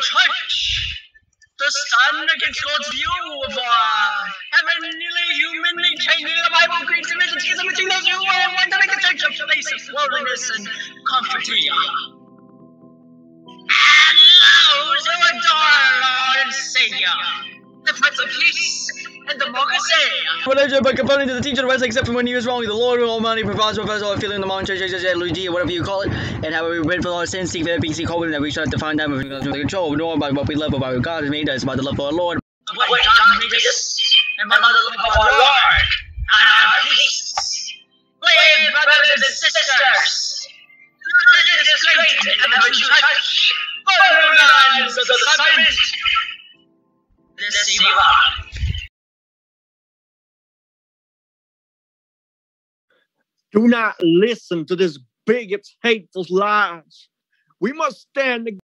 church to stand against God's view of uh, heavenly, humanly changing the Bible, creates schism between those who want to make the church a place of worldliness and comforting. And those who adore Lord and Savior, the Prince of Peace and democracy. Religion, but conforming to the teaching of Christ, except for when he was wrong, the Lord Almighty provides for us all feeling the liturgy, or whatever you call it, and how we repent for our sins, seek for peace, seek hope, and that we have to find time of the control, nor by what we love, but by what God has made us, by the love of our Lord. What God made us, and by the love of our Lord, and our peace. Live, brothers and sisters. Let this great and virtue church, for the lands of the the Savior. Do not listen to this bigot's hateful lies. We must stand